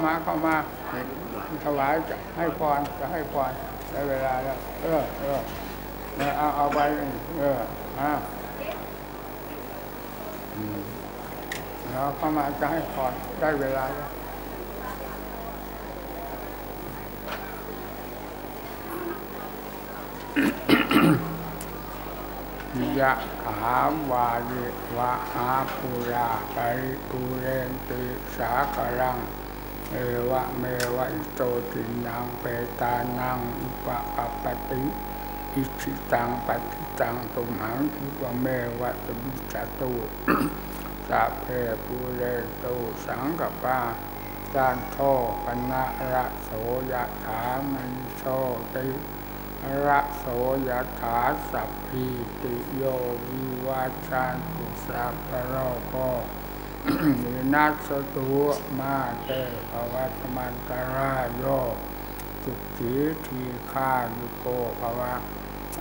ามาเข้ามาถวายจะให้พรจะให้พรได้เวลาแล้ว เออเออเอาเอาไปเอออ่าเราเข้ามาจะให้พรได้เวลาแล้วยะขาวาลิวะอาปุราปริปุเรนติสากรัง เอวะเมวะอิโตตินังเปตานังอุปกัปติอิชิตังปฏิตังตุมหังคิวะเมวะตบิจตุสัพเพปุเรตุสังกปาจานโทปนะระโสยถามันโชติระโสยถาสัพพิติโยวิวัชันตุสัพพโรโก นัสตุมาเตภวัตมันตรายโยสุขีทีฆายุโกภวะ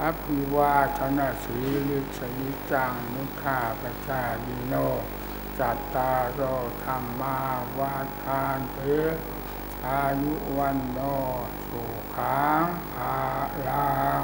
อภิวาชนะสีลิสนิจังมุขาปชาดิโน จัตตารโอธรรมาวาทานเตอายุวันโนสุขังภาลัง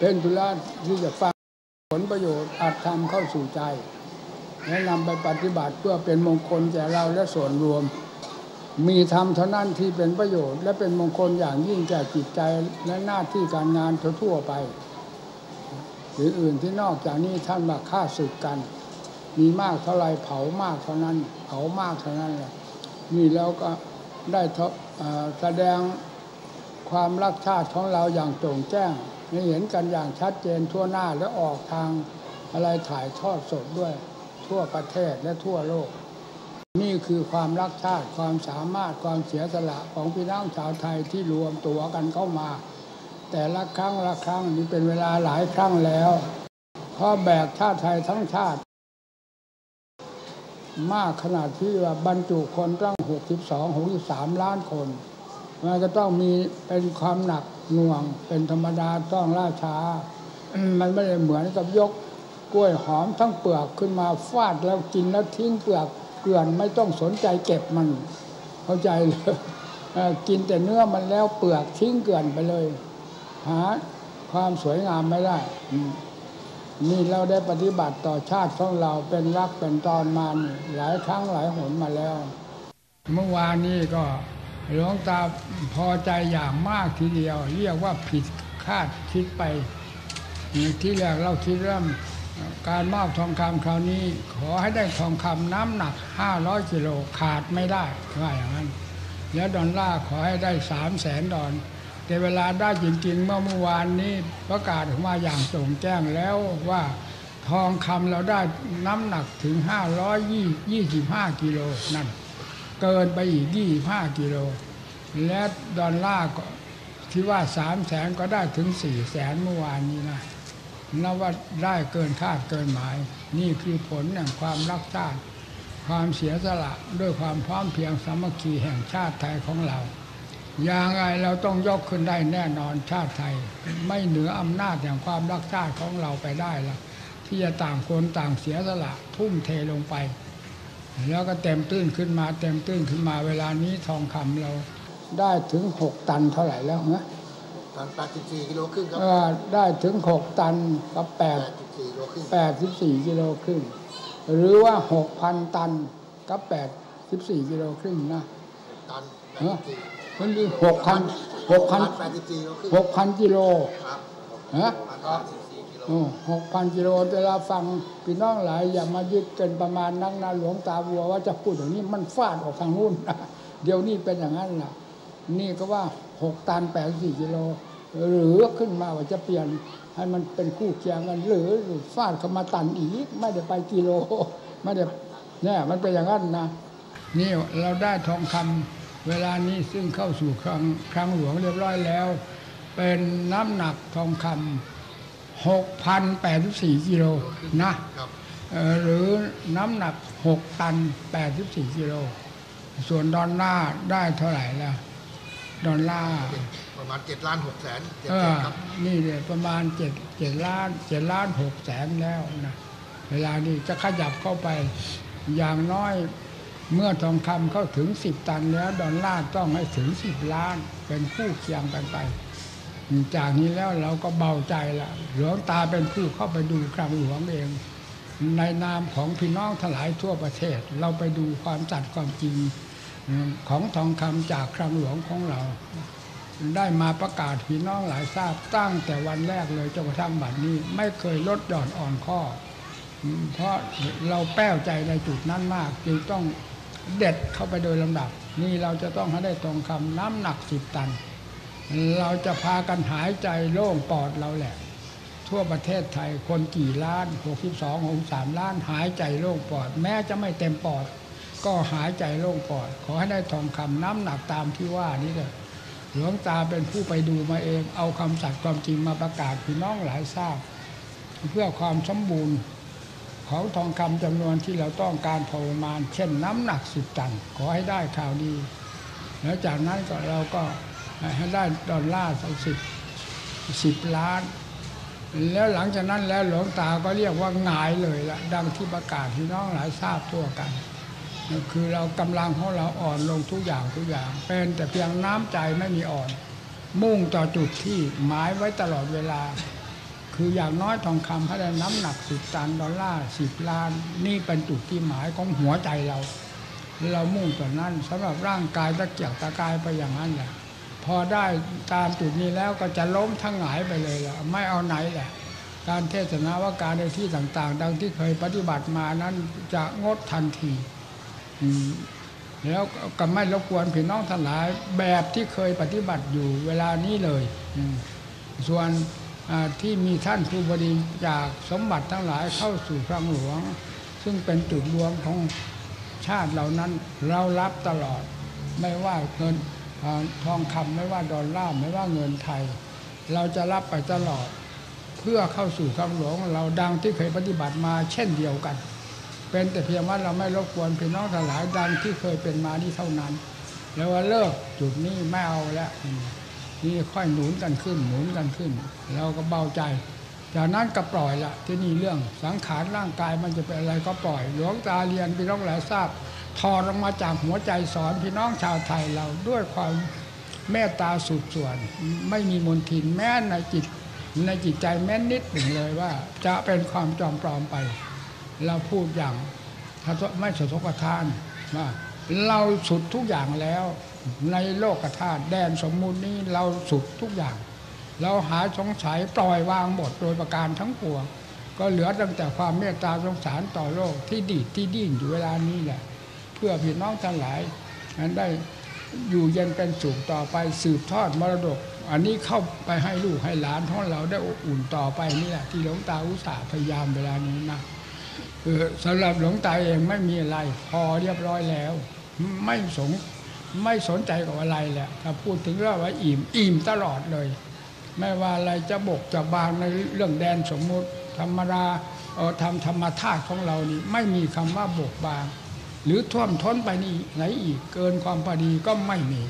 เป็นธุระที่จะฟังผลประโยชน์อาจทำเข้าสู่ใจและนำไปปฏิบัติเพื่อเป็นมงคลแก่เราและส่วนรวม มีธรรมเท่านั้นที่เป็นประโยชน์ และเป็นมงคลอย่างยิ่งแก่จิตใจและหน้าที่การงานทั่วไป หรืออื่นที่นอกจากนี้ท่านมาฆ่าศึกกัน มีมากเท่าไรเผามากเท่านั้น เผามากเท่านั้นแหละนี่แล้วก็ได้แสดงความรักชาติของเราอย่างโจ่งแจ้ง ให้เห็นกันอย่างชัดเจนทั่วหน้าและออกทางอะไรถ่ายทอดสดด้วย ทั่วประเทศและทั่วโลก นี่คือความรักชาติความสามารถความเสียสละของพี่น้องชาวไทยที่รวมตัวกันเข้ามา แต่ละครั้งละครั้งนี่เป็นเวลาหลายครั้งแล้วเพราะแบกชาติไทยทั้งชาติ มากขนาดที่ว่าบรรจุคนตั้ง 62 63 ล้านคน มันก็ต้องมีเป็นความหนัก หน่วงเป็นธรรมดาต้องล่าช้า มันไม่ได้เหมือนกับยกกล้วยหอมทั้งเปลือกขึ้นมาฟาดแล้วกินแล้วทิ้งเปลือกเกลื่อนไม่ต้องสนใจเก็บมัน เข้าใจเลยเอ่อกินแต่เนื้อมันแล้วเปลือกทิ้งเกลื่อนไปเลย หาความสวยงามไม่ได้นี่เราได้ปฏิบัติต่อชาติของเราเป็นรักเป็นตอนมานี่หลายครั้งหลายหนมาแล้ว เมื่อวานนี้ก็ หลวงตาพอใจอย่างมากทีเดียว เรียกว่าผิดคาดคิดไป ที่แรกเราคิดเรื่องการมอบทองคำคราวนี้ ขอให้ได้ทองคำน้ำหนัก 500กิโลขาดไม่ได้ว่าอย่างนั้น แล้วดอลลาร์ขอให้ได้3 0 0แสนดอลแต่เวลาได้จริงๆเมื่อเมื่อวานนี้ประกาศออกมาอย่างโจ่งแจ้งแล้วว่าทองคำเราได้น้ำหนักถึง 525กิโลนั่น เกินไปอีก25กิโล และดอลลาร์ก็ที่ว่า3 0 0แสนก็ได้ถึง4 0 0แสนเมื่อวานนี้นะนับว่าได้เกินคาดเกินหมาย นี่คือผลแห่งความรักชาติ ความเสียสละด้วยความพร้อมเพียงสามัคคีแห่งชาติไทยของเรา อย่างไรเราต้องยกขึ้นได้แน่นอนชาติไทย ไม่เหนืออำนาจแห่งความรักชาติของเราไปได้ละที่จะต่างคนต่างเสียสละทุ่มเทลงไป แล้วก็เต็มตื้นขึ้นมา เต็มตื้นขึ้นมาเวลานี้ทองคำเราได้ถึงหกตันเท่าไหร่แล้วนะตัน84กิโลครึ่งครับเออได้ถึงหกตันกับแปด84กิโลครึ่งแปดสิบสี่กิโลครึ่งหรือว่าหกพันตันกับแปดสิบสี่กิโลครึ่งนะตันเออ84มันคือหกพันหกพัน84กิโลครึ่งหกพันกิโลครับฮะครับ หกพันกิโลเวลาฟังพี่น้องหลายอย่ามายึดเกินประมาณนักนาหลวงตาบัวว่าจะพูดอย่างนี้มันฟาดออกทางนู้นเดี๋ยวนี้เป็นอย่างนั้นล่ะ นี่ก็ว่าหกตันแปดสี่กิโลหรือขึ้นมาว่าจะเปลี่ยนให้มันเป็นคู่เคียงกันหรือฟาดเข้ามาตันอีก ไม่ได้ไปกิโล ไม่ได้เนี่ยมันเป็นอย่างนั้นนะนี่เราได้ทองคำเวลานี้ซึ่งเข้าสู่ครั้งครั้งหลวงเรียบร้อยแล้ว เป็นน้ำหนักทองคำ 6,084กิโลนะหรือน้ำหนัก 6 ตัน 84กิโลส่วนดอลลาร์ได้เท่าไหร่ละดอลลาร์ประมาณ7ล้าน6แสนครับนี่เลยประมาณ7 7ล้าน7ล้าน6แสนแล้วนะเวลานี้จะขยับเข้าไปอย่างน้อยเมื่อทองคำเข้าถึง 10 ตันแล้ว ดอลลาร์ต้องให้ถึง 10 ล้านเป็นคู่เคียงกันไป จากนี้แล้วเราก็เบาใจละหลวงตาเป็นผู้เข้าไปดูครั้งหลวงเอง ในนามของพี่น้องทั้งหลายทั่วประเทศ เราไปดูความจัดความจริงของทองคำจากครั้งหลวงของเรา ได้มาประกาศพี่น้องหลายทราบตั้งแต่วันแรกเลยจนกระทั่งบัดนี้ ไม่เคยลดหย่อนอ่อนข้อ เพราะเราแป้วใจในจุดนั้นมากจึงต้องเด็ดเข้าไปโดยลำดับ นี่เราจะต้องให้ได้ทองคำน้ำหนักสิบตัน เราจะพากันหายใจโล่งปอดเราแหละ ทั่วประเทศไทยคนกี่ล้าน62 63ล้านหายใจโล่งปอด แม้จะไม่เต็มปอด ก็หายใจโล่งปอด ขอให้ได้ทองคำน้ำหนักตามที่ว่านี้เลยหลวงตาเป็นผู้ไปดูมาเอง เอาคำสัตย์ความจริงมาประกาศพี่น้องหลายทราบ เพื่อความสมบูรณ์ของทองคำจำนวนที่เราต้องการพอประมาณ เช่นน้ำหนักสิบตัน ขอให้ได้ข่าวดี แล้วจากนั้นก็เราก็ ให้ได้ดอลลาร์สักสิบสิบล้าน แล้วหลังจากนั้นแล้วหลวงตาก็เรียกว่าหงายเลยละดังที่ประกาศพี่น้องหลายทราบทั่วกันคือเรากำลังของเราอ่อนลงทุกอย่างทุกอย่าง เป็นแต่เพียงน้ำใจไม่มีอ่อน มุ่งต่อจุดที่หมายไว้ตลอดเวลา คืออย่างน้อยทองคำให้ได้น้ำหนักสิบตันดอลลาร์สิบล้าน นี่เป็นจุดที่หมายของหัวใจเรา เรามุ่งต่อนนั้นสำหรับร่างกายตะเกียกตะกายไปอย่างนั้นแหละ พอได้ตามจุดนี้แล้วก็จะล้มทั้งหงายไปเลยละไม่เอาไหนแหละ การเทศนาว่าการในที่ต่างๆ ดังที่เคยปฏิบัติมานั้นจะงดทันทีแล้วก็ไม่รบกวนพี่น้องทั้งหลายแบบที่เคยปฏิบัติอยู่เวลานี้เลยส่วนที่มีท่านครูบดีจากสมบัติทั้งหลายเข้าสู่ครังหลวง ซึ่งเป็นจุดรวมของชาติเหล่านั้นเรารับตลอดไม่ว่าเงิน ทองคำไม่ว่าดอลลาร์ไม่ว่าเงินไทย เราจะรับไปตลอด เพื่อเข้าสู่คำหลวงเราดังที่เคยปฏิบัติมาเช่นเดียวกัน เป็นแต่เพียงว่าเราไม่รบกวนพี่น้องทั้งหลายดังที่เคยเป็นมานี่เท่านั้น แล้วว่าเลิกจุดนี้ไม่เอาแล้วนี่ค่อยหนุนกันขึ้นหนุนกันขึ้น เราก็เบาใจ จากนั้นก็ปล่อยละที่นี่เรื่องสังขารร่างกายมันจะเป็นอะไรก็ปล่อย หลวงตาเรียนพี่น้องหลายทราบ ทอดออกมาจากหัวใจสอนพี่น้องชาวไทยเราด้วยความเมตตาสุดส่วน ไม่มีมนทินแม้ในจิตในจิตใจแม้นิดหนึ่งเลยว่า จะเป็นความจอมปลอมไป เราพูดอย่างไม่สะทกทานว่าเราสุดทุกอย่างแล้วในโลกธาตุแดนสมมุตินี้เราสุดทุกอย่าง เราหาสงสัยปล่อยวางหมดโดยประการทั้งปวง ก็เหลือตั้งแต่ความเมตตาสงสารต่อโลกที่ดีที่ดิ้นอยู่เวลานี้แหละ พื่อพี่น้องทั้งหลายนั้นได้อยู่เย็นเป็นสุขต่อไปสืบทอดมรดก อันนี้เข้าไปให้ลูกให้หลานของเราได้อุ่นต่อไปนี่แหละที่หลวงตาอุตส่าห์พยายามเวลานี้นะคือสำหรับหลวงตาเองไม่มีอะไร พอเรียบร้อยแล้ว ไม่สงไม่สนใจกับอะไรแหละถ้าพูดถึงเรื่องว่าอิ่มอิ่มตลอดเลย ไม่ว่าอะไรจะบกจะบางในเรื่องแดนสมมุติ ธรรมดาเออทำธรรมธาตุของเรานี่ไม่มีคำว่าบกบาง หรือท่วมท้นไปนี่ไหนอีกเกินความพอดีก็ไม่มี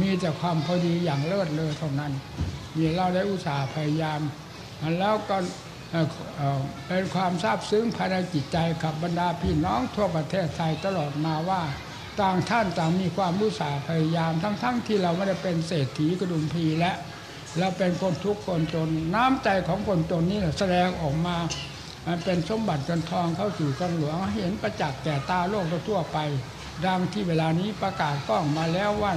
มีแต่ความพอดีอย่างเลิศเลยเท่านั้นนี่เราได้อุตส่าห์พยายามแล้วก็เป็นความซาบซึ้งภายในจิตใจกับบรรดาพี่น้องทั่วประเทศไทยตลอดมาว่าต่างท่านต่างมีความรู้สาห์พยายามทั้งๆทที่เราไม่ได้เป็นเศรษฐีกระดุมพีและ เราเป็นคนทุกข์คนจน น้ำใจของคนจนนี่แสดงออกมา มันเป็นสมบัติเงินทองเข้าสู่กันหลวงเห็นประจักษ์แก่ตาโลกทั่วไป ดังที่เวลานี้ประกาศกล้องมาแล้วว่า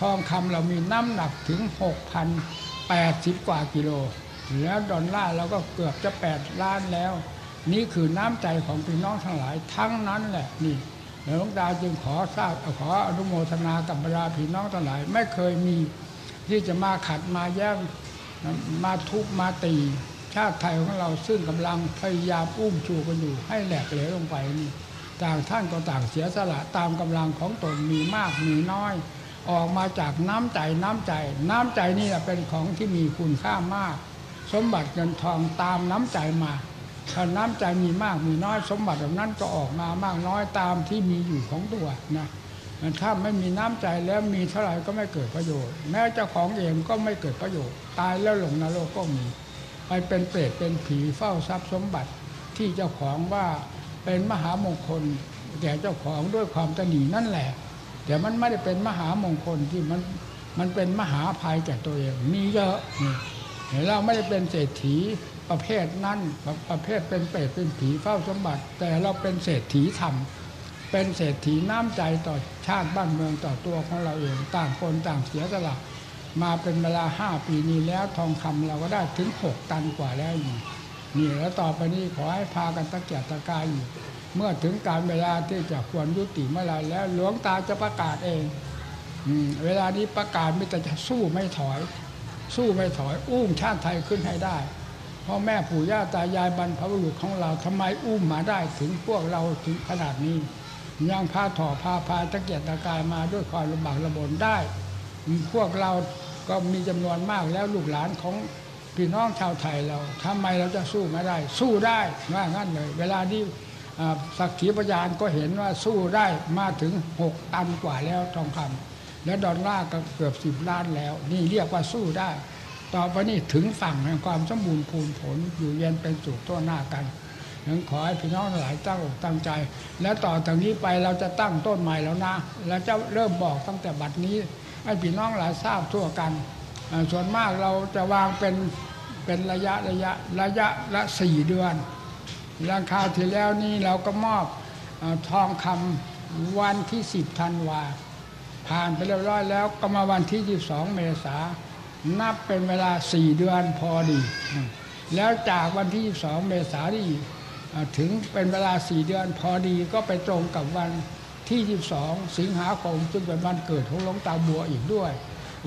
ทองคำเรามีน้ำหนักถึง 6,080 กว่ากิโล แล้วดอลลาร์เราก็เกือบจะ 8 ล้านแล้ว นี่คือน้ำใจของพี่น้องทั้งหลายทั้งนั้นแหละนี่หลวงตาจึงขอทราบขออนุโมทนากับบรรดาพี่น้องทั้งหลาย ไม่เคยมีที่จะมาขัดมาแย้งมาทุบมาตี ชาติไทยของเราซึ่งกำลังพยายามอุ้มชูกันอยู่ให้แหลกเหลวลงไปนี่ต่างท่านก็ต่างเสียสละตามกำลังของตนมีมากมีน้อย ออกมาจากน้ำใจน้ำใจ น้ำใจนี่เป็นของที่มีคุณค่ามาก สมบัติเงินทองตามน้ำใจมาถ้าน้ำใจมีมากมีน้อย สมบัติเหล่านั้นก็ออกมามากน้อยตามที่มีอยู่ของตัวนะถ้าไม่มีน้ำใจแล้วมีเท่าไหร่ก็ไม่เกิดประโยชน์ แม้เจ้าของเองก็ไม่เกิดประโยชน์ ตายแล้วหลงนรกก็มี ไปเป็นเปรตเป็นผีเฝ้าทรัพย์สมบัติที่เจ้าของว่าเป็นมหามงคลแก่เจ้าของด้วยความตนีนั่นแหละ แต่มันไม่ได้เป็นมหามงคลที่มันมันเป็นมหาภัยแก่ตัวเองมีเยอะนี่เห็นเราไม่ได้เป็นเศรษฐีประเภทนั้นประประเภทเป็นเปรตเป็นผีเฝ้าสมบัติ แต่เราเป็นเศรษฐีธรรมเป็นเศรษฐีน้ำใจต่อชาติบ้านเมืองต่อตัวของเราเองต่างคนต่างเสียสละ มาเป็นเวลาห้าปีนี้แล้วทองคำเราก็ได้ถึงหกตันกว่าแล้วนี่นี่แล้วต่อไปนี้ขอให้พากันตะเกียกตะกายอยู่เมื่อถึงการเวลาที่จะควรยุติเมื่อไรแล้วหลวงตาจะประกาศเองอืมเวลานี้ประกาศไม่แต่จะสู้ไม่ถอย สู้ไม่ถอยอุ้มชาติไทยขึ้นให้ได้พ่อแม่ปู่ย่าตายายบรรพบุรุษของเราทำไมอุ้มมาได้ถึงพวกเราถึงขนาดนี้ ยังพาถ่อพาพาตะเกียกตะกายมาด้วยความลำบากลำบนได้ พวกเรา ก็มีจำนวนมากแล้วลูกหลานของพี่น้องชาวไทยเราทำไมเราจะสู้ไม่ได้ สู้ได้ว่างั้นเลย เวลาที่สักขีพยานก็เห็นว่าสู้ได้มาถึงหกตันกว่าแล้วทองคำแล้วดอลลาร์ก็เกือบสิบล้านแล้ว นี่เรียกว่าสู้ได้ ต่อไปนี้ถึงฝั่งแห่งความสมบูรณ์พูนผลอยู่เย็นเป็นสุขทั่วหน้ากันนั้นขอให้พี่น้องหลายตั้งอกตั้งใจ และต่อจากนี้ไปเราจะตั้งต้นใหม่แล้วนะเราจะเริ่มบอกตั้งแต่บัดนี้ ให้พี่น้องหลายทราบทั่วกัน ส่วนมากเราจะวางเป็นเป็นระยะระยะระยะละสี่เดือนราคาวที่แล้วนี่เราก็มอบอทองคำวันที่สิบธันวาผ่านไปเรียบร้อยแล้วก็มาวันที่ 22 เมษานับเป็นเวลา4เดือนพอดี แล้วจากวันที่ 22 เมษาที่ถึงเป็นเวลา4เดือนพอดีก็ไปตรงกับวัน ที่ 22 สิงหาคมซึ่งเป็นวันเกิดของหลวงตาบัวอีกด้วย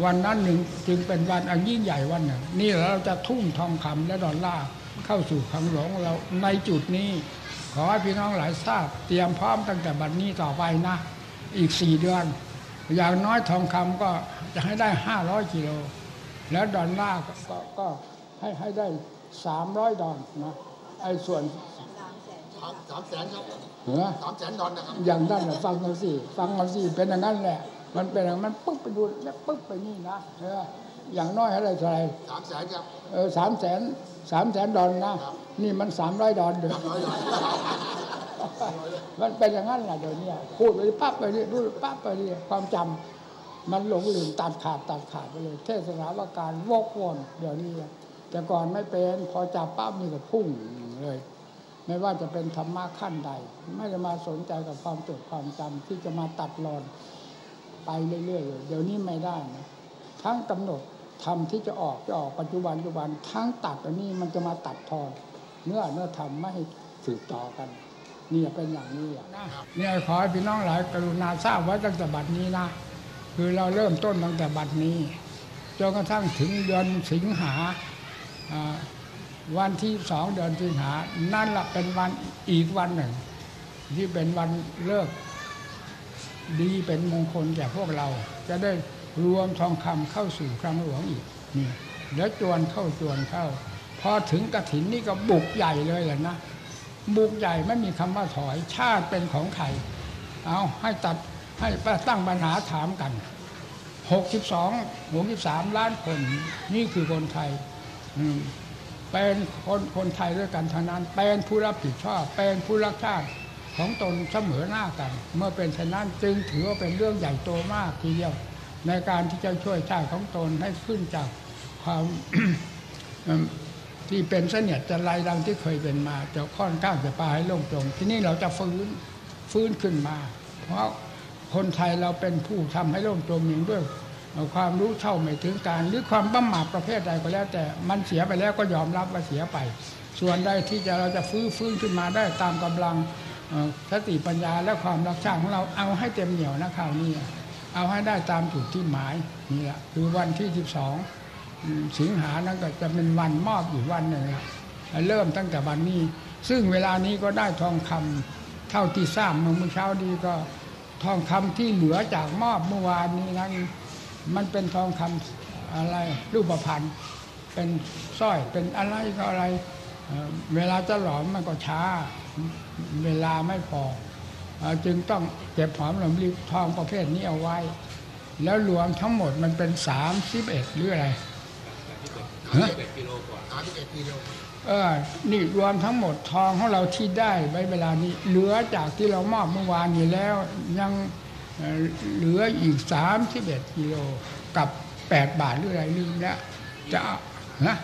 วันนั้นหนึ่งจึงเป็นวันอันยิ่งใหญ่วันหนึ่งนี่เราจะทุ่มทองคำและดอลลาร์เข้าสู่ขังหลวงเราในจุดนี้ ขอให้พี่น้องหลายทราบ เตรียมพร้อมตั้งแต่บัดนี้ต่อไปนะ อีก4เดือน อย่างน้อยทองคำก็จะให้ได้ 500กิโลแล้วดอลลาร์ก็ก็ก็ให้ให้ได้ 300 ดอลนะไอ้ส่วน สามแสนครับเหรอสามแสนดอลนะครับ อย่างนั้นน่ะฟังเขาสิฟังเขาสิเป็นอย่างนั้นแหละ มันเป็นอย่างนั้นปึ๊บไปดูแล้วปึ๊บไปนี่นะเอออย่างน้อยให้ได้เท่าไหร่สามแสนครับเออสามแสนสามแสนดอลนะนี่มันสามร้อยดอลเดือนร้อยดอลมันเป็นอย่างนั้นแหละเดี๋ยวนี้พูดไปปั๊บไปนี่พูดปั๊บไปนี่ความจำมันหลงลืมตัดขาดตัดขาดไปเลย เทศนาว่าการวกวนเดี๋ยวนี้แต่ก่อนไม่เป็นพอจับปั๊บนี่ก็พุ่งเลย ไม่ว่าจะเป็นธรรมะขั้นใด ไม่ได้มาสนใจกับความจดความจำที่จะมาตัดรอนไปเรื่อยๆเลยเดี๋ยวนี้ไม่ได้นะทั้งกำหนดทำที่จะออกจะออกปัจจุบันปัจจุบันทั้งตัดอันนี้มันจะมาตัดทอนเนื้อเนื้อธรรมไม่ให้สืบต่อกันนี่เป็นอย่างนี้อะเนี่ยขอให้พี่น้องหลายกรุณาทราบไว้ตั้งแต่บัดนี้นะคือเราเริ่มต้นตั้งแต่บัดนี้จนกระทั่งถึงเดือนสิงหาอ่า วันที่สองเดือนสิงหา นั่นแหละเป็นวันอีกวันหนึ่ง ที่เป็นวันเลิก ดีเป็นมงคลแก่พวกเรา จะได้รวมทองคำเข้าสู่ครังหลวงอีกนี่แล้วจวนเข้าจวนเข้า พอถึงกระถินนี่ก็บุกใหญ่เลยแหละนะบุกใหญ่ไม่มีคำว่าถอยชาติเป็นของใครเอาให้ตัดให้ตั้งปัญหาถามกัน 62 63 ล้านคน นี่คือคนไทยอืม เป็นคนคนไทยด้วยกันทั้งนั้น เป็นผู้รับผิดชอบ เป็นผู้รักชาติของตนเสมอหน้ากัน เมื่อเป็นเช่นนั้นจึงถือว่าเป็นเรื่องใหญ่โตมากทีเดียวในการที่จะช่วยชาติของตนให้ขึ้นจากความที่เป็นเสนียดจะไรดังที่เคยเป็นมาจะค่อนข้างจะปลาให้ลงโปร่งที่นี่เราจะฟื้นฟื้นขึ้นมา เพราะคนไทยเราเป็นผู้ทำให้ล่งโปร่งอย่างด้วย ความรู้เท่าไม่ถึงการ หรือความประมาประเภทใดก็แล้ว แต่มันเสียไปแล้วก็ยอมรับว่าเสียไป ส่วนใดที่จะเราจะฟื้นฟื้นขึ้นมาได้ตามกำลังสติปัญญาและความรักชาติของเราเอาให้เต็มเหนี่ยวนะคราวนี้เอาให้ได้ตามจุดที่หมายนี่แหละคือวันที่ 12อืมสิงหานั้นก็จะเป็นวันมอบอีกวันหนึ่งละเริ่มตั้งแต่วันนี้ ซึ่งเวลานี้ก็ได้ทองคำเท่าที่ทราบเมื่อเช้าดีก็ทองคำที่เหลือจากมอบเมื่อวานนี้นั้น มันเป็นทองคำอะไรรูปพรรณเป็นสร้อยเป็นอะไรก็อะไร เวลาจะหลอมมันก็ช้า เวลาไม่พอ จึงต้องเก็บหอมรอมริบทองประเภทนี้เอาไว้ แล้วรวมทั้งหมดมันเป็นสามสิบเอ็ดหรืออะไรฮะสามสิบเอ็ดกิโลเออนี่รวมทั้งหมดทองของเราที่ได้ไว้เวลานี้ เหลือจากที่เรามอบเมื่อวานนี้แล้ว ยัง เหลืออีกสามสิบเอ็ดกิโลกับแปดบาทหรืออะไรลืมแล้วจะนะ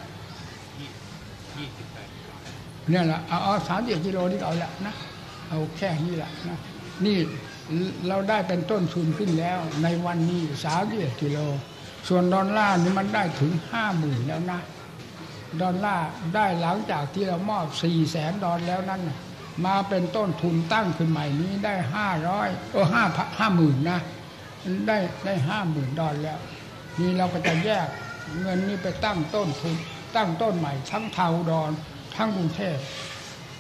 เนี่ยแหละเอาเอาสามสิบกิโลนี่เอาละนะเอาแค่นี้แหละนะนี่เราได้เป็นต้นทุนขึ้นแล้ว ในวันนี้สามสิบเอ็ดกิโล ส่วนดอลลาร์นี่มันได้ถึงห้าหมื่นแล้วนะ ดอลลาร์ได้หลังจากที่เรามอบ4ี่แสนดอลแล้วนั้นนะ มาเป็นต้นทุนตั้งขึ้นใหม่นี้ได้ห้าร้อยเออห้าห้าหมื่นนะได้ได้ห้าหมื่นดอลแล้ว นี่เราก็จะแยกเงินนี้ไปตั้งต้นทุน ตั้งต้นใหม่ทั้งเทาดอนทั้งกรุงเทพ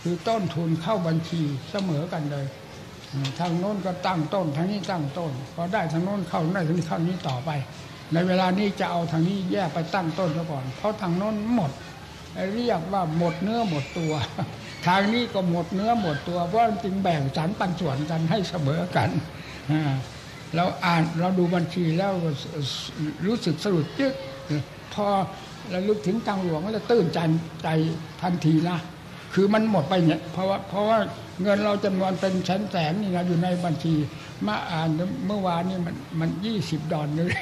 คือต้นทุนเข้าบัญชีเสมอกันเลยทางโน้นก็ตั้งต้นทางนี้ตั้งต้นพอได้ทางโน้นเข้าได้ทางนี้เข้านี้ต่อไป ในเวลานี้จะเอาทางนี้แยกไปตั้งต้นซะก่อน เพราะทางโน้นหมด เรียกว่าหมดเนื้อหมดตัว ทางนี้ก็หมดเนื้อหมดตัวเพราะมันจึงแบ่งสรรปันส่วนกันให้เสมอกันเราอ่านเราดูบัญชีแล้วรู้สึกสะดุดจึ๊กพอเระลึกถึงตังหลวงแล้วตื่นใจใจทันทีนะคือมันหมดไปเนี่ยเพราะว่าเพราะว่าเงินเราจำนวนเป็นแสนแสนนี่นะอยู่ในบัญชี มาอ่านเมื่อวานนี่มันมันยี่สิบดอนเลย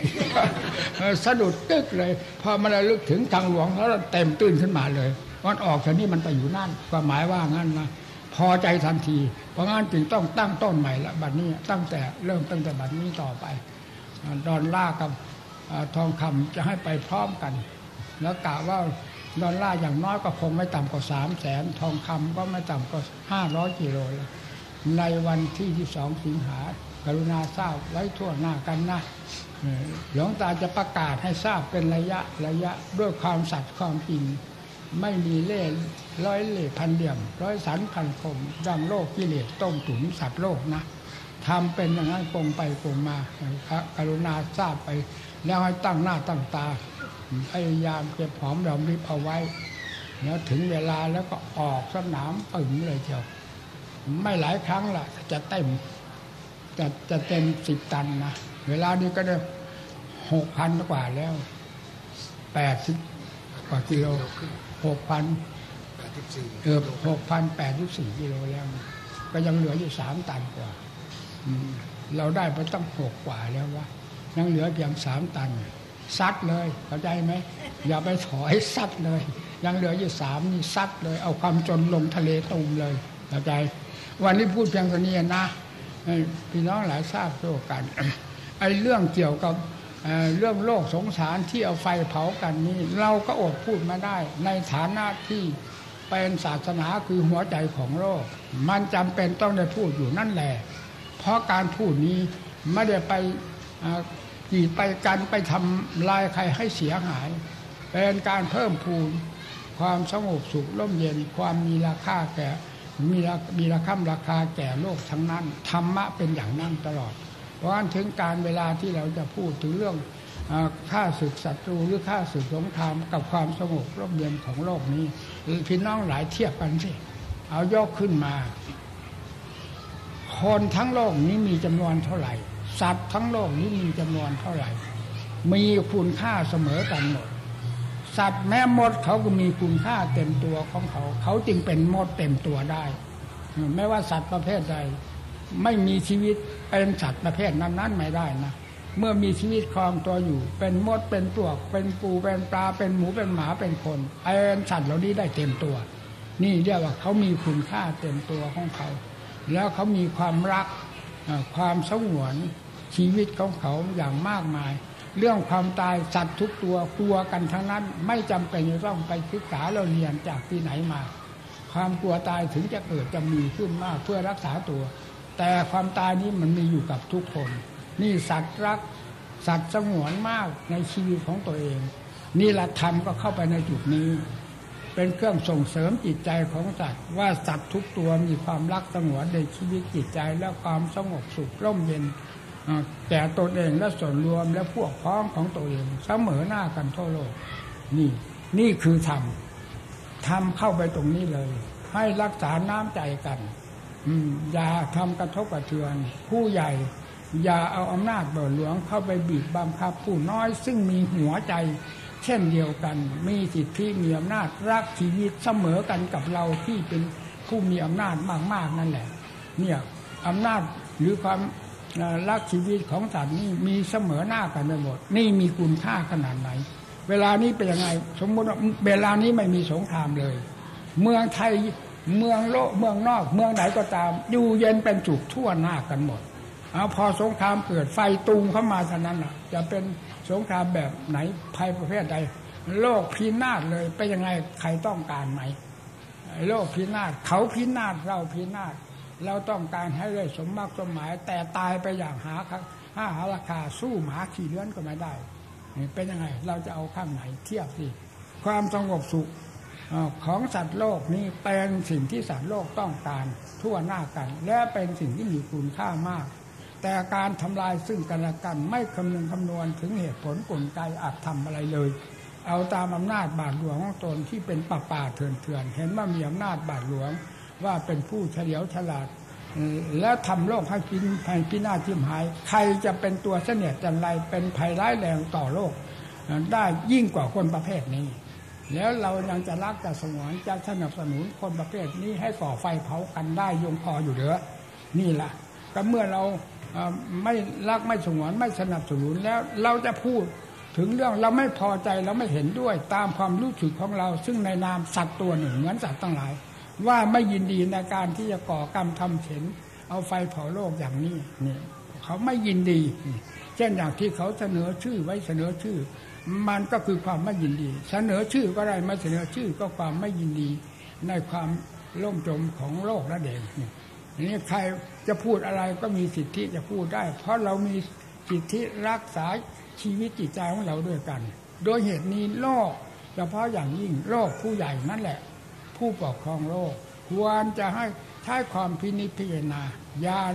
สะดุดตึกเลย พอมาระลึกถึงทางหลวงแล้วเต็มตื้นขึ้นมาเลย วันออกจากนี้มันไปอยู่นั่นความหมายว่างั้นนะพอใจทันที เพราะงั้นจึงต้องตั้งต้นใหม่ละบัดนี้ตั้งแต่เริ่มตั้งแต่บัดนี้ต่อไปดอนล่ากับทองคำจะให้ไปพร้อมกัน แล้วกะว่าดอลลาร์อย่างน้อยก็คงไม่ต่ำกว่าสามแสนทองคำก็ไม่ต่ำกว่าห้าร้อยกิโลแล้วในวันที่ที่สองสิงหา กรุณาทราบไว้ทั่วหน้ากันนะหลวงตาจะประกาศให้ทราบเป็นระยะระยะด้วยความสัตย์ความจริง ไม่มีเล่ร้อยเล่พันเดี่ยม ร้อยสันพันคมดังโลกกิเลสต้มตุ๋นสัตว์โลกนะทำเป็นอย่างนั้นปงไปปงมากรุณาทราบไป แล้วให้ตั้งหน้าตั้งตาพยายามเก็บหอมรอมริบเอาไว้ แล้วถึงเวลาแล้วก็ออกสนามปึงเลยเชียวไม่หลายครั้งละจะเต็มจะจะเต็มสิบตันนะเวลานี้ก็ได้หกพันกว่าแล้วแปดสิบกว่ากิโล หกพันเกือบหกพันแปดสิบสี่กิโลแล้ว ก็ยังเหลืออยู่สามตันกว่าเราได้ไปตั้งหกกว่าแล้ววะยังเหลือเพียงสามตันซัดเลยเข้าใจไหมอย่าไปถอยซัดเลย ยังเหลืออยู่สามนี่ซัดเลย เอาความจนลงทะเลตุ่มเลยเข้าใจ วันนี้พูดเพียงตัวนี้นะพี่น้องหลายทราบโ่กันไอ้เรื่องเกี่ยวกับ เรื่องโลกสงสารที่เอาไฟเผากันนี้เราก็อดพูดมาได้ ในฐานะที่เป็นศาสนาคือหัวใจของโลก มันจำเป็นต้องได้พูดอยู่นั่นแหละ เพราะการพูดนี้ไม่ได้ไปกีดไปกันไปทำลายใครให้เสียหาย เป็นการเพิ่มพูนความสงบสุขร่มเย็นความมีราคาแก่มีมีราคาราคาแก่โลกทั้งนั้นธรรมะเป็นอย่างนั้นตลอด เพราะฉะนั้นถึงการเวลาที่เราจะพูดถึงเรื่องฆ่าศึกศัตรูหรือฆ่าศึกสงครามกับความสงบร่มเย็นของโลกนี้พี่น้องหลายเทียบกันสิเอายกขึ้นมา คนทั้งโลกนี้มีจำนวนเท่าไหร่ สัตว์ทั้งโลกนี้มีจำนวนเท่าไหร่ มีคุณค่าเสมอกันหมด สัตว์แม่มดเขาก็มีคุณค่าเต็มตัวของเขา เขาจึงเป็นมดเต็มตัวได้ ไม่ว่าสัตว์ประเภทใด ไม่มีชีวิตเป็นสัตว์ประเภทนั้นๆไม่ได้นะเมื่อมีชีวิตครองตัวอยู่ เป็นมดเป็นปลวก เป็นปูเป็นปลาเป็นหมูเป็นหมาเป็นคนไอ้สัตว์เหล่านี้ได้เต็มตัว นี่เรียกว่าเขามีคุณค่าเต็มตัวของเขา แล้วเขามีความรักความสงวนชีวิตของเขาอย่างมากมาย เรื่องความตายสัตว์ทุกตัวกลัวกันทั้งนั้น ไม่จำเป็นจะต้องไปศึกษาเราเรียนจากที่ไหนมา ความกลัวตายถึงจะเกิดจะมีขึ้นมากเพื่อรักษาตัว แต่ความตายนี้มันมีอยู่กับทุกคน นี่สัตว์รัก สัตว์สงวนมากในชีวิตของตัวเอง นี่ละธรรมก็เข้าไปในจุดนี้ เป็นเครื่องส่งเสริมจิตใจของสัตว์ว่าสัตว์ทุกตัวมีความรักสงวนในชีวิตจิตใจและความสงบสุขร่มเย็นแก่ตนเองและส่วนรวมและพวกพ้องของตัวเองเสมอหน้ากันทั่วโลก นี่นี่คือธรรมทำเข้าไปตรงนี้เลย ให้รักษาน้ำใจกัน อย่าทำกระทบกระเทือน ผู้ใหญ่ อย่าเอาอำนาจเบิดหลวงเข้าไปบีบบังคับผู้น้อยซึ่งมีหัวใจ เช่นเดียวกัน มีสิทธิมีอำนาจรักชีวิตเสมอกันกับเราที่เป็นผู้มีอำนาจมาก ๆนั่นแหละ เนี่ยอำนาจหรือความรักชีวิตของสัตว์นี่มีเสมอหน้ากันไปหมด นี่มีคุณค่าขนาดไหน เวลานี้เป็นยังไง สมมติเวลานี้ไม่มีสงครามเลย เมืองไทย เมืองโลกเมืองนอก เมืองไหนก็ตาม อยู่เย็นเป็นจุกทั่วหน้ากันหมดเอาพอสงครามเกิดไฟตูมเข้ามาเท่านั้นอะ จะเป็นสงครามแบบไหนภัยประเภทใด โลกพินาศเลยเป็นยังไงใครต้องการไหมโลกพินาศเขาพินาศเราพินาศเราต้องการให้ได้สมมากสมหมาย แต่ตายไปอย่างหาห้าหาราคาสู้หมาขี่เลื้อนก็ไม่ได้เป็นยังไง เราจะเอาข้างไหนเทียบสิความสงบสุข ของสัตว์โลกนี้เป็นสิ่งที่สัตว์โลกต้องการทั่วหน้ากัน และเป็นสิ่งที่มีคุณค่ามาก แต่การทำลายซึ่งกันและกันไม่คำนึงคำนวณถึงเหตุผลกลไกอาจทำอะไรเลย เอาตามอำนาจบาดหลวงของตนที่เป็นป่าป่าเถื่อนเถื่อนเห็นว่ามีอำนาจบาดหลวงว่าเป็นผู้เฉลียวฉลาด แล้วทำโลกให้พินให้พินาศทิมหาย ใครจะเป็นตัวเสนียดจันไรเป็นภัยร้ายแรงต่อโลก ได้ยิ่งกว่าคนประเภทนี้ แล้วเรายังจะรักจะสงวนจะสนับสนุนคนประเภทนี้ให้ก่อไฟเผากันได้ยงพออยู่เหรือนี่แหละก็เมื่อเราไม่รักไม่สงวนไม่สนับสนุนแล้วเราจะพูดถึงเรื่องเราไม่พอใจเราไม่เห็นด้วยตามความรู้สึกของเรา ซึ่งในนามสัตว์ตัวหนึ่งเหมือนสัตว์ตั้งหลาย ว่าไม่ยินดีในการที่จะก่อกรรมทำเข็นเอาไฟเผาโลกอย่างนี้นี่เขาไม่ยินดี เช่นอย่างที่เขาเสนอชื่อไว้เสนอชื่อ มันก็คือความไม่ยินดี เสนอชื่อก็ได้ไม่เสนอชื่อก็ความไม่ยินดี ในความล่มจมของโลกและเด็กนี่นี่ใครจะพูดอะไรก็มีสิทธิจะพูดได้ เพราะเรามีสิทธิรักษาชีวิตจิตใจของเราด้วยกัน โดยเหตุนี้โลกเฉพาะอย่างยิ่งโลกผู้ใหญ่นั่นแหละ ผู้ปกครองโลก ควรจะให้ ใช้ความพินิจพิจารณาญาณ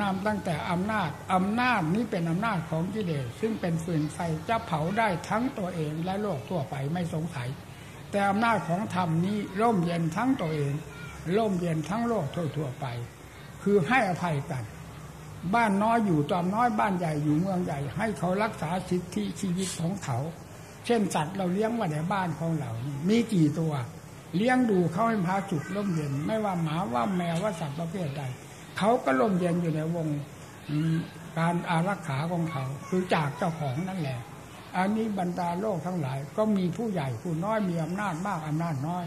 นำตั้งแต่อำนาจอำนาจนี้เป็นอำนาจของกิเลสซึ่งเป็นฟืนไฟจะเผาได้ทั้งตัวเองและโลกทั่วไปไม่สงสัย แต่อำนาจของธรรมนี้ร่มเย็นทั้งตัวเองร่มเย็นทั้งโลกทั่วๆไป คือให้อภัยกัน บ้านน้อยอยู่ตอมน้อยบ้านใหญ่อยู่เมืองใหญ่ ให้เขารักษาสิทธิชีวิตของเขา เช่นสัตว์เราเลี้ยงไว้ในบ้านของเรา มีกี่ตัว เลี้ยงดูเขาให้พาจุกร่มเย็นไม่ว่าหมาว่าแมวว่าสัตว์ประเภทใดเขาก็ร่มเย็นอยู่ในวงการอารักขาของเขาคือจากเจ้าของนั่นแหละ อันนี้บรรดาโลกทั้งหลาย ก็มีผู้ใหญ่ผู้น้อยมีอำนาจมากอำนาจน้อย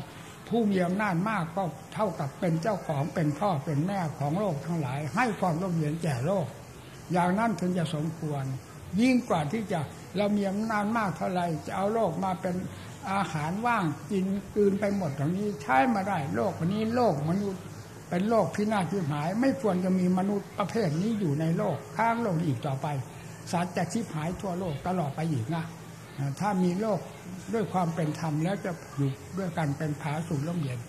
ผู้มีอำนาจมากก็เท่ากับเป็นเจ้าของเป็นพ่อเป็นแม่ของโลกทั้งหลาย ให้ความร่มเย็นแก่โลก อย่างนั้นถึงจะสมควร ยิ่งกว่าที่จะเรามีอำนาจมากเท่าไรจะเอาโลกมาเป็น อาหารว่างกินกืนไปหมดตรงนี้ใช้มาได้ โลกวันนี้โลกมนุษย์ เป็นโลกพินาศพิหาย ไม่ควรจะมีมนุษย์ประเภทนี้อยู่ในโลกข้างโลกอีกต่อไปสัตว์จะชิบหายทั่วโลกตลอดไปอีกนะถ้ามีโลกด้วยความเป็นธรรมแล้วจะอยู่ด้วยกันเป็นผาสุขร่มเย็น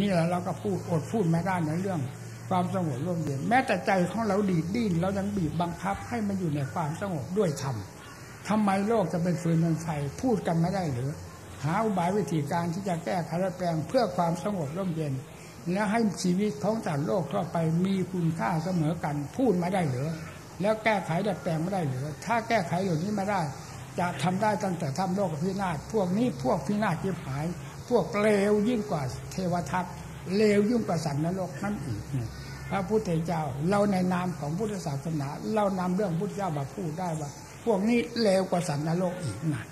นี่แหละเราก็พูดอดพูดไม่ได้ในเรื่อง ความสงบร่มเย็น แม้แต่ใจของเราดีดดิ้นเรายังบีบบังคับให้มันอยู่ในความสงบด้วยธรรมทำไมโลกจะเป็นฟืนเป็นไฟพูดกันไม่ได้หรือ หาอุบายวิธีการที่จะแก้ไขและแปลงเพื่อความสงบร่มเย็น และให้ชีวิตของแต่โลกทั่วไปมีคุณค่าเสมอกันพูดม่ได้หรือแล้วแก้ไขดัดแปลงไม่ได้หรือถ้าแก้ไขเหล่านี้ไม่ได้ จะทำได้ตั้งแต่ทำโลกพินาศพวกนี้พวกพินาศยิบหาย พวกเลวยิ่งกว่าเทวทัตเลวยิ่งกว่าสัตว์นรกนั่นอีกเนี่ยพระพุทธเจ้าเราในนามของพุทธศาสนา เรานำเรื่องพุทธเจ้ามาพูดได้ว่า พวกนี้เลวกว่าสัตว์นรกอีกนะ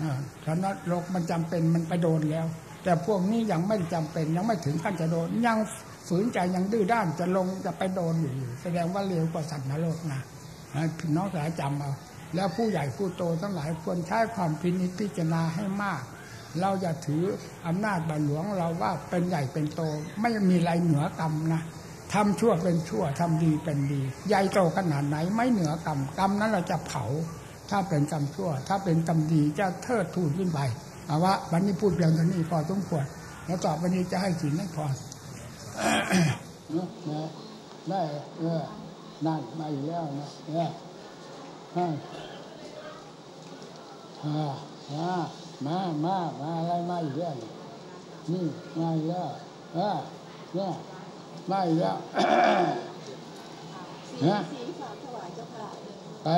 อ่าสัตว์นรกมันจำเป็นมันไปโดนแล้ว แต่พวกนี้ยังไม่จำเป็นยังไม่ถึงขั้นจะโดน ยังฝืนใจยังดื้อด้านจะลงจะไปโดนอยู่แสดงว่าเลวกว่าสัตว์นรกนะพี่น้องสายจำเอาแล้วผู้ใหญ่ผู้โตทั้งหลายควรใช้ความพินิจพิจารณาให้มาก เราอย่าถืออำนาจบาหลวงเราว่าเป็นใหญ่เป็นโต ไม่มีอะไรเหนือกรรมนะทำชั่วเป็นชั่วทำดีเป็นดี ใหญ่โตขนาดไหนไม่เหนือกรรมกรรมนั้นเราจะเผา ถ้าเป็นกรรมชั่ว ถ้าเป็นกรรมดีจะเทิดทูนขึ้นไปเอาว่าวันนี้พูดเพียงเท่านี้พอสมควรแล้วต่อไปนี้จะให้สินให้พรนะได้เออนั่นมาอีกแล้วนะเออฮะอ่ามามามามาอะไรมาอีกแล้วนี่มาอีกแล้วเออเนี่ยมาอีกแล้วนะไป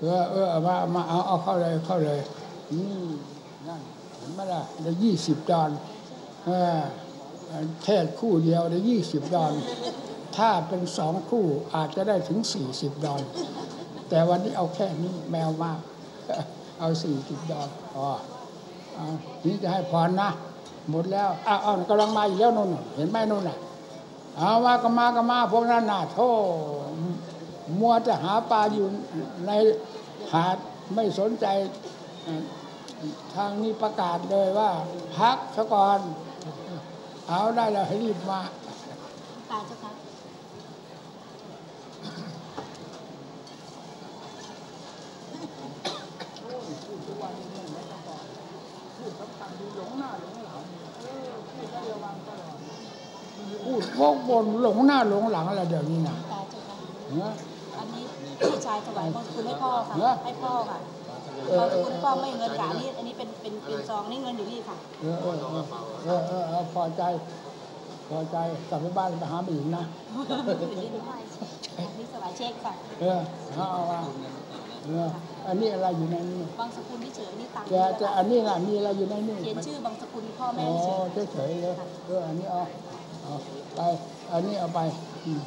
เออเออเอามามาเอาเอาเข้าเลยเข้าเลยนี่นั่นเห็นไหมล่ะได้ยี่สิบดอนเออเทศคู่เดียวได้ยี่สิบดอน ถ้าเป็นสองคู่อาจจะได้ถึงสี่สิบดอน แต่วันนี้เอาแค่นี้แมวมาก เอาสี่สิบดอนอ๋อนี่จะให้พรนะหมดแล้วอ้าวกำลังมาอีกแล้วนู่นเห็นไหมนู่นน่ะเอาว่าก็มาก็มาพวกนั้นน่ะโธ่ มัวจะหาปลาอยู่ในหาดไม่สนใจเอ่อทางนี้ประกาศเลยว่า พักซะก่อน เอาได้แล้วให้รีบมาตาเจ้าค่ะพูดวกวนหลงหน้าหลงหลังอะไรเดี๋ยวนี้นะ พี่ชายถวายมงคลให้พ่อค่ะเหรอให้พ่อค่ะเออเราเอจะอคุณพ่อไม่เงินค่ะอันนี้อันนี้เป็นเป็นเป็นซองนี่เงินอยู่นี่ค่ะเออเออเออเออเออพอใจพอใจกลับไปบ้านไปหาผู้หญิงนะอยู่นี่ด้วยอันนี้สวายเช็คค่ะเออเอาเอาเอาเอออันนี้อะไรอยู่ในนี้บางสกุลที่เฉยนี่ตังค์แกจะอันนี้ล่ะมีอะไรอยู่ในนี้เขียนชื่อบางสกุลพ่ออ๋แม่อเฉยเฉยๆเลยเอออันนี้เอาเอาไปอันนี้เอาไปอืม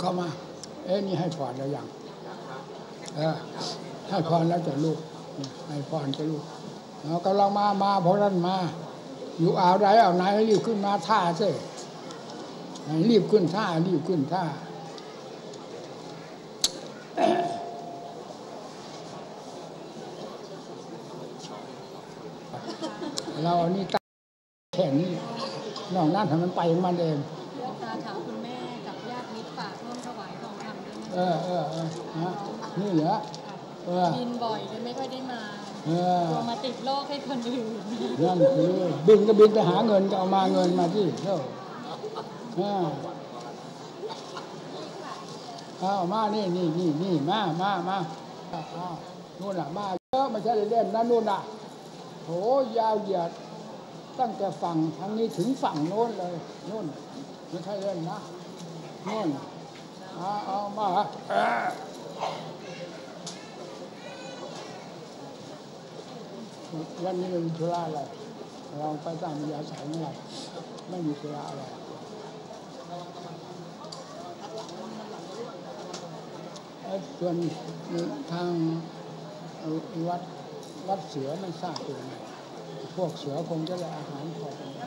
เข้ามา เอ๊ะนี่ให้พรแล้วยังเออให้พรแล้วจะลูกให้พรจะลูกเอากำลังมามาเพราะนั้นมา อยู่อ่าวใดอ่าวไหนรีบขึ้นมาท่าสิให้รีบขึ้นท่ารีบขึ้นท่าเราอันนี้ตั้งแขนนี่นอกนั้นทำมันไปของมันเอง เออเออเออฮะนี่เหรอเออบินบ่อยเลยไม่ค่อยได้มาเออกลัวมาติดโรคให้คนอื่นนั่นคือบินก็บินไปหาเงินก็เอามาเงินมาที่เท่าอ่าเอามานี่นี่นี่นี่มามามาอ้าวอ้าวนู่นน่ะมาเยอะไม่ใช่เล่นๆนะนู่นน่ะโหยาวเหยียด ตั้งแต่ฝั่งทางนี้ถึงฝั่งโน้นเลยนู่นไม่ใช่เล่นนะนู่น เอามาวันนี้เป็นธุระอะไรเราไปตามยาสายของเรไม่มีธุระอะไรส่วนทางวัดวัดเสือไม่ทราบเป็นยังพวกเสือคงจะได้อาหารพอกันน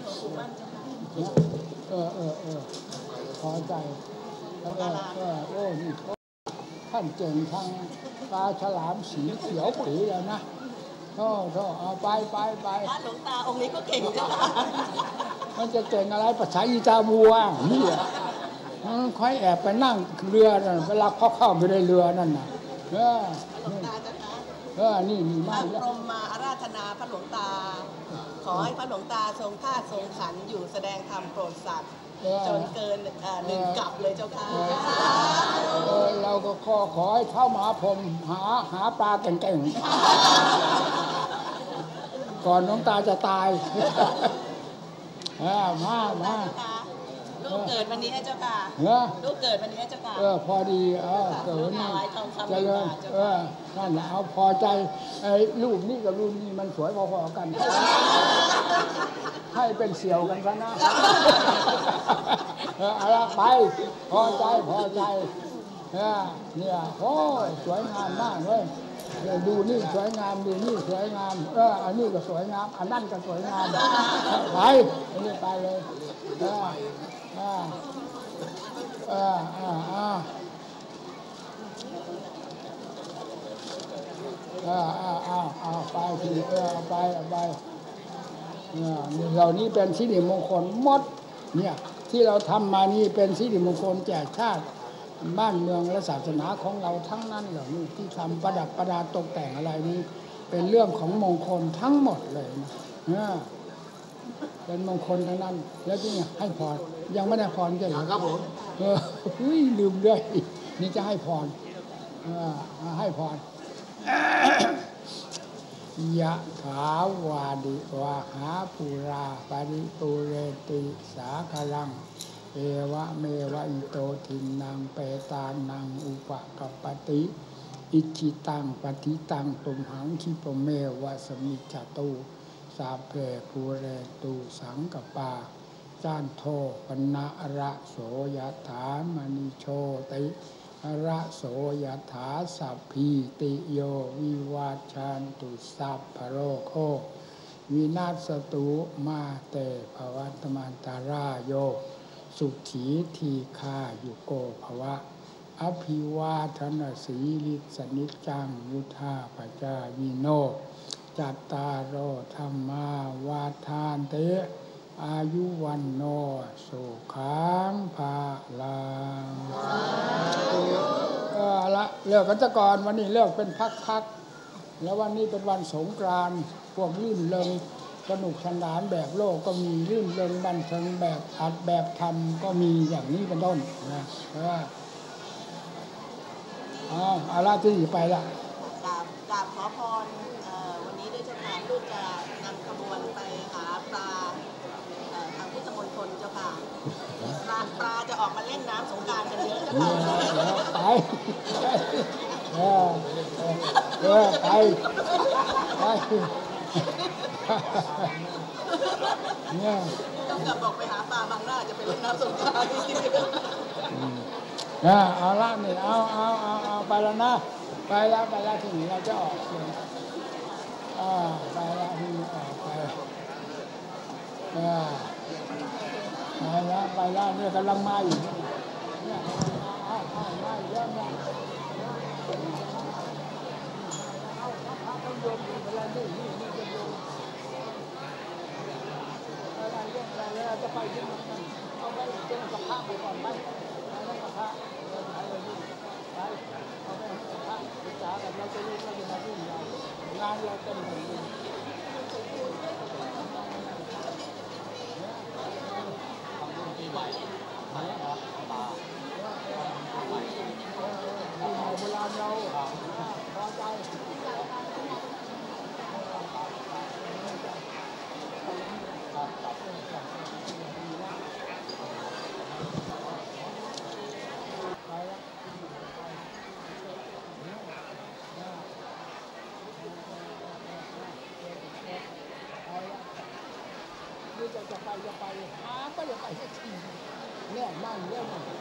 ะเออเออเออพอใจ แล้วก็เออโอ้นี่ท่านเก่งทางปลาฉลามสีเขียวปีแล้วนะโท่โท่เอาไปไปไปพระหลวงตาองค์นี้ก็เก่งเจ้าค่ะมันจะเก่งอะไรภาษาอีตาบัวนี่อะมันค่อยแอบไปนั่งเรือนั่นเวลาเขาเข้าไปในเรือนั่นน่ะเออหลวงตาเจ้าคะเออนี่นี่พมาระกพแล้วรหมมาอาราธนาพระหลวงตา ขอให้พระหลวงตาทรงท่าทรงขันอยู่แสดงธรรมโปรดสัตว์เออ จนเกินเอ่อหนึ่งกลับเลยเจ้าค่ะเออเราก็ขอขอให้เข้ามาผมหาหาปลาเก่งๆ ก่อนน้องตาจะตายเออมามา ลูกเกิดวันนี้ให้เจ้าค่ะเออลูกเกิดวันนี้ให้เจ้าค่ะเออพอดีเออเกิดนี่เจริญเออนั่นแหละเอาพอใจไอ้รูปนี้กับรูปนี้มันสวยพอๆกัน ให้เป็นเสี่ยวกันซะนะเออเอาละไปพอใจพอใจเออเนี่ยโอ้ยสวยงามมากเลยเดี๋ยวดูนี่สวยงามดูนี่สวยงามเอออันนี้ก็สวยงามอันนั่นก็สวยงามไปอันนี้ไปเลยเออเออเออเออเออเออเออเอาเอาไปทีเออเอาไปเอาไปเนี่ยเหล่านี้เป็นสิริมงคลหมด เนี่ยที่เราทำมานี่เป็นสิริมงคลแก่ชาติบ้านเมืองและศาสนาของเราทั้งนั้นเหล่านี้ที่ทำประดับประดาตกแต่งอะไรนี้ เป็นเรื่องของมงคลทั้งหมดเลยนะ เนี่ยเป็นมงคลทั้งนั้น แล้วที่เนี่ยให้พรยังไม่ได้พรใช่ไหมครับผมเอออุ้ยลืมด้วยนี่จะให้พรเออให้พรยะถาวาดิวาหาปุราปาริปุเรติสาคลัง เอวะเมวะอิโตทินังเปตานังอุปกปปติ อิจิตังปฏิตังตุมหังคิปะเมวะสมิจจตุ สาเพภูเรตุสังกปาจานโทปนะระโสยถามณิโชติระโสยถาสัพพีติโยวิวาชันตุสัพพโรโควินาศตุมาเตภวัตมันตารายโย สุขีทีคายุโกภวะ อภิวาทนาสีลิสนิจจังยุทธาปจายิโน จัตตารโอธรรมาวาทานเตอายุวันโนสุขังภาลังเออละเลิกกันจะก่อนวันนี้เลิกเป็นพักๆ แล้ววันนี้เป็นวันสงกรานต์พวกลื่นเริงสนุกสนานแบบโลกก็มีลื่นเริงบันเทิงแบบอัดแบบทำก็มีอย่างนี้เป็นต้นนะเอออ้าวเอาละที่ไปละกราบกราบขอพร ลูกจะนำขบวนไปหาปลาทางพุทธมณฑลเจ้าค่ะปลาปลาจะออกมาเล่นน้ำสงการกันเยอะเจ้าค่ะไปเออเออไปไปเนี่ยต้องกลับบอกไปหาปลาบางหน้าจะไปเล่นน้ำสงกรารอ่าเอาละนี่เอาเอาเอาเอาไปแล้วนะ ไปแล้วไปแล้วทีนี้เราจะออกเลย อ่าไปแล้วทีนี้ออกไปอ่าไปแล้วไปแล้วเนี่ยกำลังมาอยู่เนี่ยเอาเอามาเยอะแล้วเอาเอาเอาเอาโยนอยู่เวลานี่นี่นี่จะโยนอะไรเรื่องอะไรแล้วจะไปที่ไหนกันเอาไปเจ้ากับพระไปก่อนไหมไปกับพระไปเลยไปเอาไปกับพระศึกษากันเราจะรู้เราจะมาที่เรา งานเราเต็มไปหมด โบราณเราพอใจ นี่จะจะไปจะไปหาก็จ